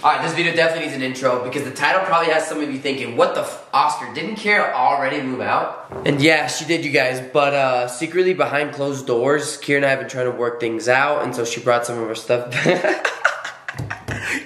Alright, this video definitely needs an intro because the title probably has some of you thinking, what the Oscar, didn't Kira already move out? And yeah, she did, you guys, but uh, secretly behind closed doors, Kira and I have been trying to work things out, and so she brought some of her stuff back.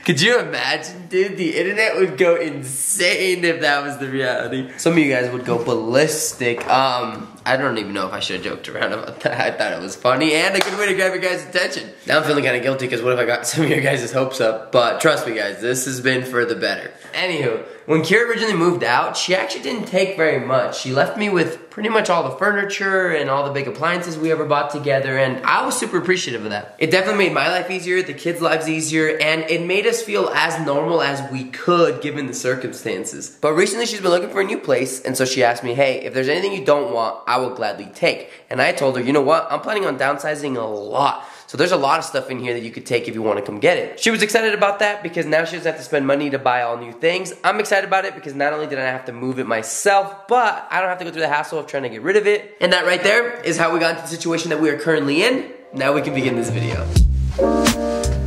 Could you imagine, dude? The internet would go insane if that was the reality. Some of you guys would go ballistic. Um, I don't even know if I should have joked around about that. I thought it was funny and a good way to grab your guys' attention. Now I'm feeling kind of guilty because what if I got some of your guys' hopes up? But trust me, guys, this has been for the better. Anywho, when Kira originally moved out, she actually didn't take very much. She left me with pretty much all the furniture and all the big appliances we ever bought together, and I was super appreciative of that. It definitely made my life easier, the kids' lives easier, and it made us feel as normal as we could given the circumstances. But recently she's been looking for a new place, and so she asked me, hey, if there's anything you don't want, I will gladly take. And I told her, you know what, I'm planning on downsizing a lot. So there's a lot of stuff in here that you could take if you want to come get it. She was excited about that because now she doesn't have to spend money to buy all new things. I'm excited about it because not only did I have to move it myself, but I don't have to go through the hassle of trying to get rid of it. And that right there is how we got into the situation that we are currently in. Now we can begin this video.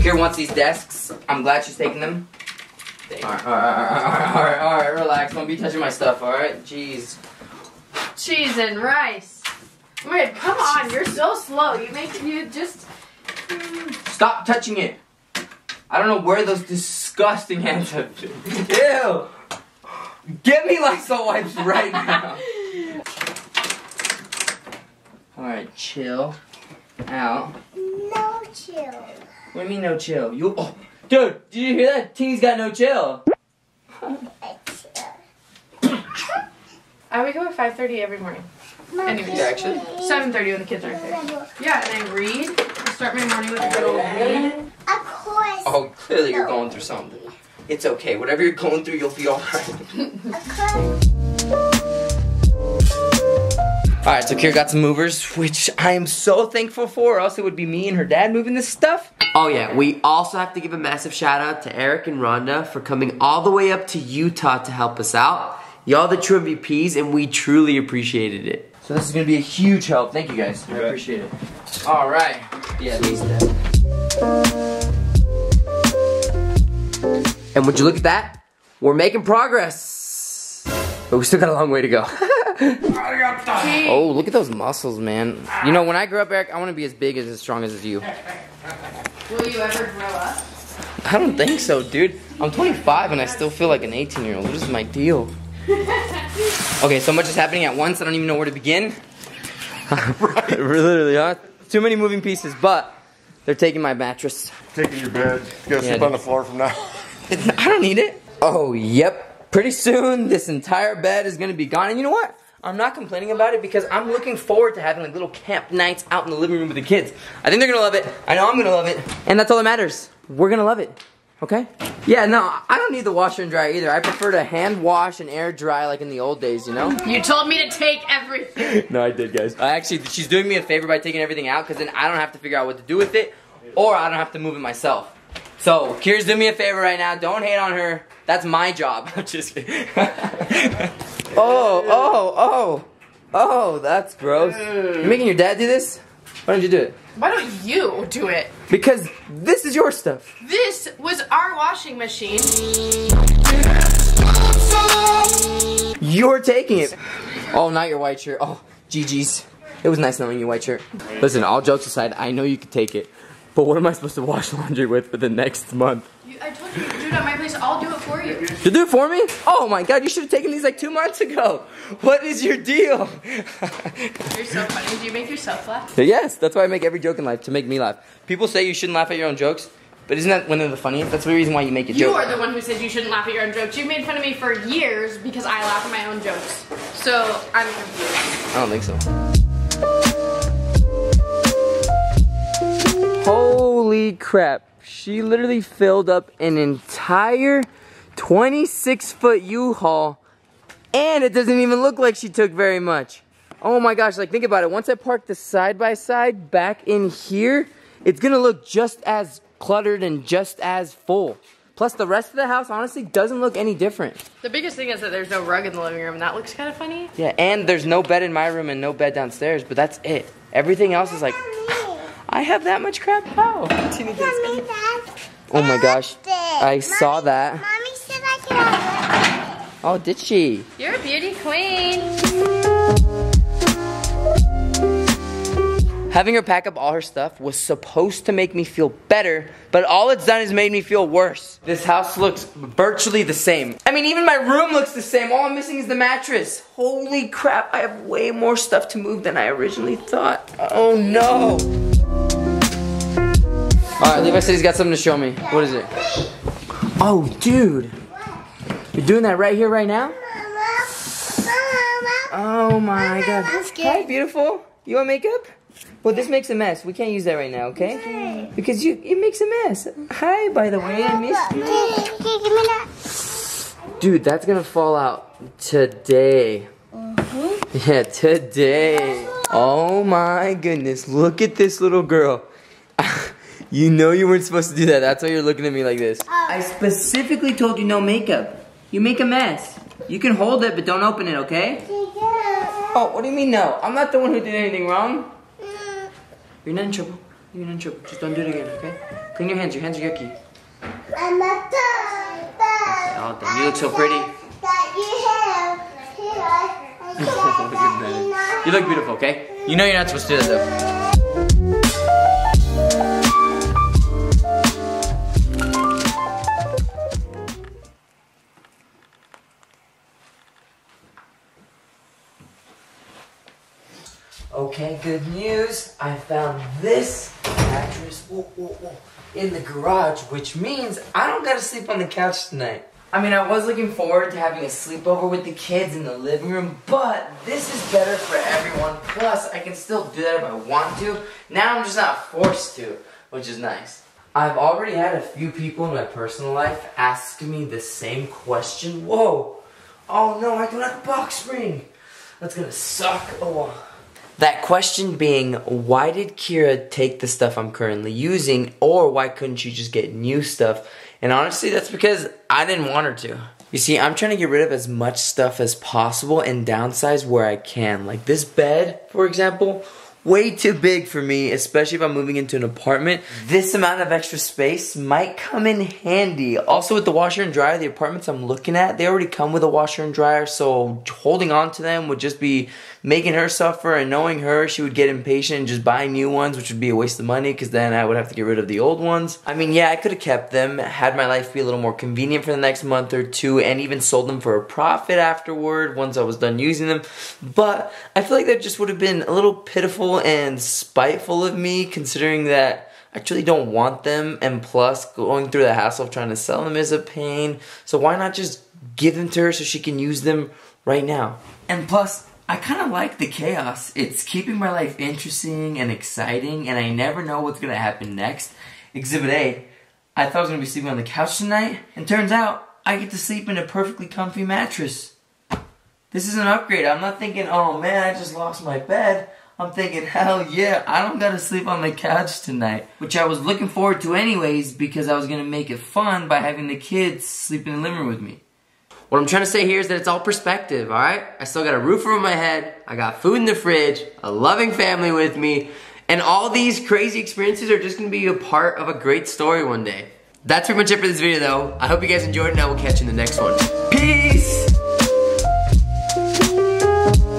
So Kira wants these desks. I'm glad she's taking them. Alright, alright, alright, alright, alright, alright, relax. Don't be touching my stuff, alright? Jeez. Cheese and rice. Wait, come on, you're so slow. You make you just. Hmm. Stop touching it. I don't know where those disgusting hands have been. Ew. Get me Lysol wipes right now. Alright, chill. Out. No chill. What do you mean no chill? You oh, dude, did you hear that? Teeny's got no chill. I wake up at 5:30 every morning. Anyways, Yeah, actually. 7:30 when the kids aren't there. Yeah, and I read. I start my morning with a good old read. Of course. Oh, clearly you're going through something. It's okay. Whatever you're going through, you'll be alright. Of course. Alright, so Kira got some movers, which I am so thankful for, or else it would be me and her dad moving this stuff. Oh yeah, we also have to give a massive shout out to Eric and Rhonda for coming all the way up to Utah to help us out. Y'all the true MVPs, and we truly appreciated it. So this is gonna be a huge help. Thank you guys. I appreciate it. Alright. Yeah, these then. And would you look at that? We're making progress. But we still got a long way to go. Oh, look at those muscles, man. You know, when I grow up, Eric, I want to be as big as as strong as you. Will you ever grow up? I don't think so, dude. I'm 25 and I still feel like an 18 year old. What is my deal? Okay, so much is happening at once. I don't even know where to begin. right. Literally, huh? Too many moving pieces, but they're taking my mattress. Taking your bed. You gotta Yeah, sleep on the floor from now. I don't need it. Oh, yep. Pretty soon, this entire bed is gonna be gone. And you know what? I'm not complaining about it because I'm looking forward to having like little camp nights out in the living room with the kids. I think they're gonna love it. I know I'm gonna love it. And that's all that matters. We're gonna love it. Okay? Yeah, no, I don't need the washer and dryer either. I prefer to hand wash and air dry like in the old days, you know? You told me to take everything. no, I did, guys. I actually, she's doing me a favor by taking everything out because then I don't have to figure out what to do with it or I don't have to move it myself. So, Kira's doing me a favor right now. Don't hate on her. That's my job. I'm just kidding. oh, oh, oh. Oh, that's gross. You're making your dad do this? Why don't you do it? Why don't you do it? Because this is your stuff. This was our washing machine. You're taking it. Oh, not your white shirt. Oh, GG's. It was nice knowing you, white shirt. Listen, all jokes aside, I know you could take it. But what am I supposed to wash laundry with for the next month? You, I told you to do it at my place. I'll do it for you. You do it for me? Oh my god, you should have taken these like two months ago. What is your deal? You're so funny. Do you make yourself laugh? yes, that's why I make every joke in life, to make me laugh. People say you shouldn't laugh at your own jokes, but isn't that one of the funniest? That's the reason why you make a You joke. are the one who said you shouldn't laugh at your own jokes. You've made fun of me for years because I laugh at my own jokes. So I'm confused. I don't think so. Holy crap. She literally filled up an entire 26 foot U-Haul and it doesn't even look like she took very much. Oh my gosh, like think about it. Once I park the side by side back in here, it's gonna look just as cluttered and just as full. Plus the rest of the house honestly doesn't look any different. The biggest thing is that there's no rug in the living room. That looks kind of funny. Yeah, and there's no bed in my room and no bed downstairs, but that's it. Everything else is like, I have that much crap? How? Tell me. Oh my gosh. I saw that. Mommy said I could have it. Oh, did she? You're a beauty queen. Having her pack up all her stuff was supposed to make me feel better, but all it's done is made me feel worse. This house looks virtually the same. I mean, even my room looks the same. All I'm missing is the mattress. Holy crap, I have way more stuff to move than I originally thought. Oh no. Alright, Levi said he's got something to show me. What is it? Oh, dude. You're doing that right here, right now? Oh my god. Hi, beautiful. You want makeup? Well, this makes a mess. We can't use that right now, okay? Because you, it makes a mess. Hi, by the way, I missed you. Hey, give me that. Dude, that's gonna fall out today. Mm-hmm. Yeah, today. Oh my goodness, look at this little girl. You know you weren't supposed to do that. That's why you're looking at me like this. I specifically told you no makeup. You make a mess. You can hold it, but don't open it, okay? Oh, what do you mean no? I'm not the one who did anything wrong. You're not in trouble. You're not in trouble. Just don't do it again, okay? Clean your hands. Your hands are yucky. Mama, that, all done. You look so pretty. That you have here. I You look beautiful, okay? You know you're not supposed to do that though. Okay, good news. I found this mattress in the garage, which means I don't gotta sleep on the couch tonight. I mean, I was looking forward to having a sleepover with the kids in the living room, but this is better for everyone. Plus, I can still do that if I want to. Now I'm just not forced to, which is nice. I've already had a few people in my personal life ask me the same question. Whoa! Oh no, I don't have a box spring! That's gonna suck. Oh. That question being, why did Kira take the stuff I'm currently using, or why couldn't she just get new stuff? And honestly, that's because I didn't want her to. You see, I'm trying to get rid of as much stuff as possible and downsize where I can. Like this bed, for example, way too big for me, especially if I'm moving into an apartment. This amount of extra space might come in handy. Also with the washer and dryer, the apartments I'm looking at, they already come with a washer and dryer, so holding on to them would just be making her suffer and knowing her, she would get impatient and just buy new ones, which would be a waste of money because then I would have to get rid of the old ones. I mean, yeah, I could have kept them, had my life be a little more convenient for the next month or two, and even sold them for a profit afterward once I was done using them. But I feel like that just would have been a little pitiful and spiteful of me considering that I actually don't want them, and plus, going through the hassle of trying to sell them is a pain. So why not just give them to her so she can use them right now? And plus, I kind of like the chaos. It's keeping my life interesting and exciting, and I never know what's gonna happen next. Exhibit A, I thought I was gonna be sleeping on the couch tonight, and turns out I get to sleep in a perfectly comfy mattress. This is an upgrade. I'm not thinking, oh man, I just lost my bed. I'm thinking, hell yeah, I don't gotta sleep on the couch tonight. Which I was looking forward to anyways because I was gonna make it fun by having the kids sleep in the living room with me. What I'm trying to say here is that it's all perspective, alright? I still got a roof over my head, I got food in the fridge, a loving family with me, and all these crazy experiences are just gonna be a part of a great story one day. That's pretty much it for this video though. I hope you guys enjoyed and I will catch you in the next one. Peace!